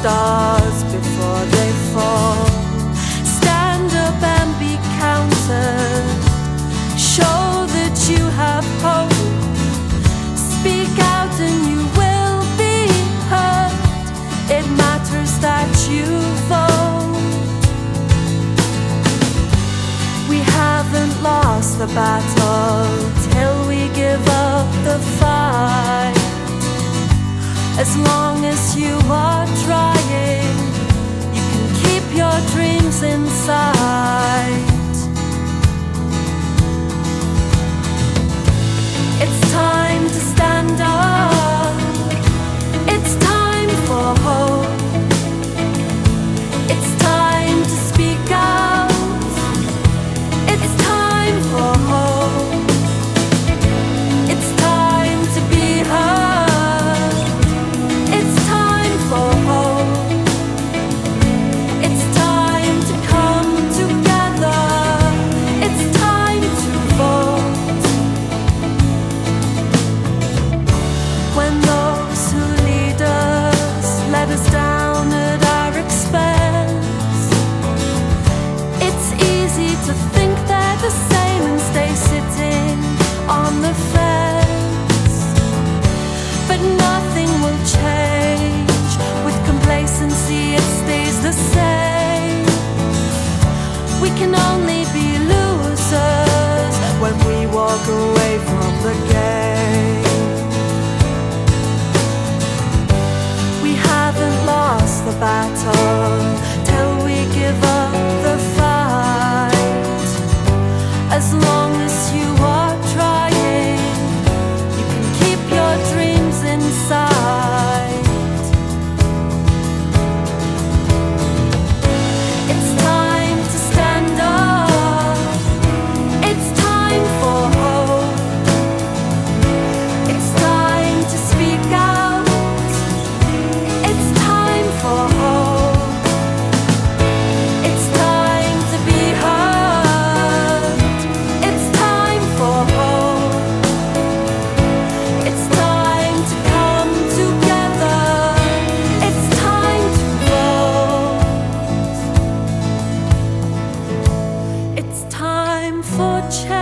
stars before they fall. Stand up and be counted. Show that you have hope. Speak out and you will be heard. It matters that you vote. We haven't lost the battle. inside. only be losers when we walk away from the game. child.